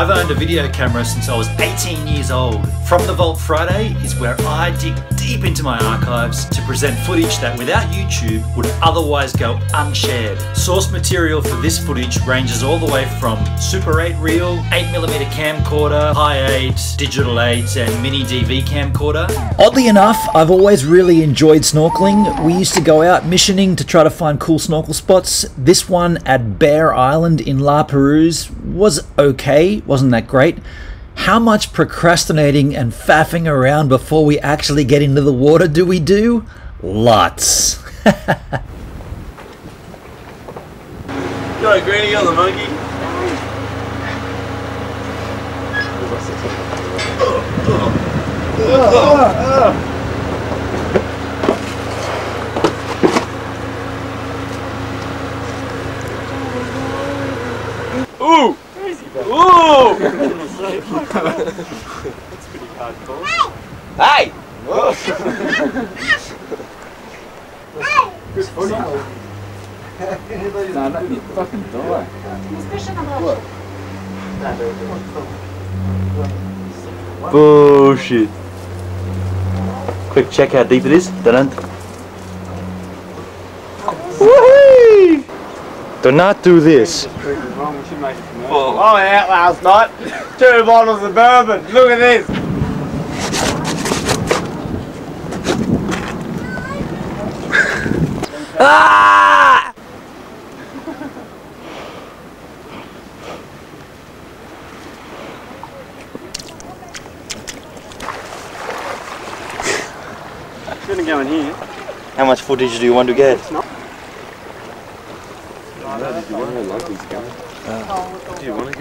I've owned a video camera since I was 18 years old. From the Vault Friday is where I dig deep into my archives to present footage that without YouTube would otherwise go unshared. Source material for this footage ranges all the way from Super 8 reel, 8mm camcorder, Hi-8, Digital 8 and Mini DV camcorder. Oddly enough, I've always really enjoyed snorkeling. We used to go out missioning to try to find cool snorkel spots. This one at Bare Island in La Perouse was okay, wasn't that great. How much procrastinating and faffing around before we actually get into the water do we do? Lots. Go, Granny, on the monkey. Ooh! Oh, oh, oh. Ooh! Hey! Bullshit. Quick check how deep it is. Dun Woohoo! Do not do this. Oh, I went out last night. Two bottles of bourbon. Look at this. ah! gonna go in here. How much footage do you want to get?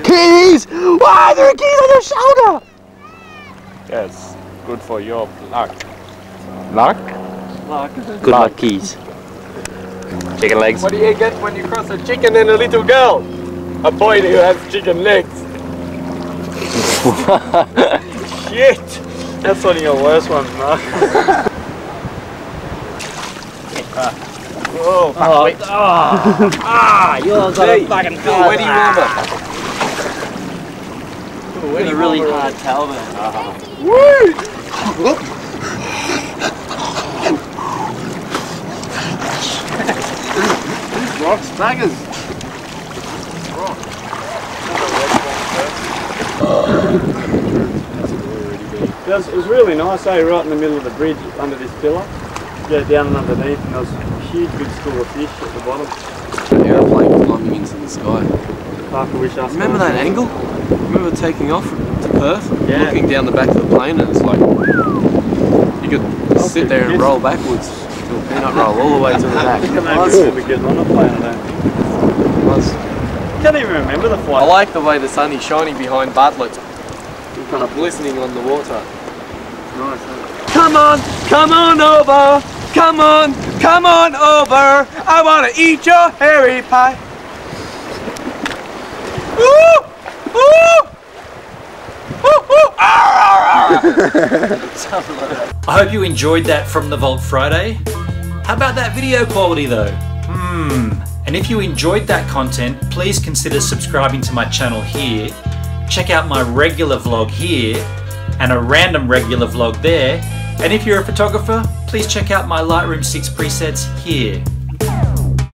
Keys! Why are there keys on your shoulder? Yes, good for your luck. Luck? Luck. Good luck, keys. Chicken legs. What do you get when you cross a chicken and a little girl? A boy who has chicken legs. Shit! That's one of your worst ones, Mark. Whoa. Oh, wait. ah, you all got a fucking Phil, where do you hard- remember? Where do a you really remember? hard Talbot. Rocks, baggers. Yes, it was really nice, eh? Right in the middle of the bridge, under this pillar. Go down and underneath, and there was a huge big school of fish at the bottom. aeroplane climbing into the sky. Parker wish us Remember that angle? Remember taking off to Perth? Yeah. Looking down the back of the plane and it's like you could sit there and roll backwards to a peanut roll all the way to the back. At that super good on a plane, I don't think. Was- Can't even remember the flight. I like the way the sun is shining behind Bartlett. Kind of glistening on the water. Nice, eh? Come on, come on over, come on, come on over. I want to eat your hairy pie. Ooh, ooh, ooh, ooh. Something like that. I hope you enjoyed that from the Vault Friday. How about that video quality though? Hmm. And if you enjoyed that content, please consider subscribing to my channel here. Check out my regular vlog here and a random regular vlog there. And if you're a photographer, please check out my Lightroom 6 presets here.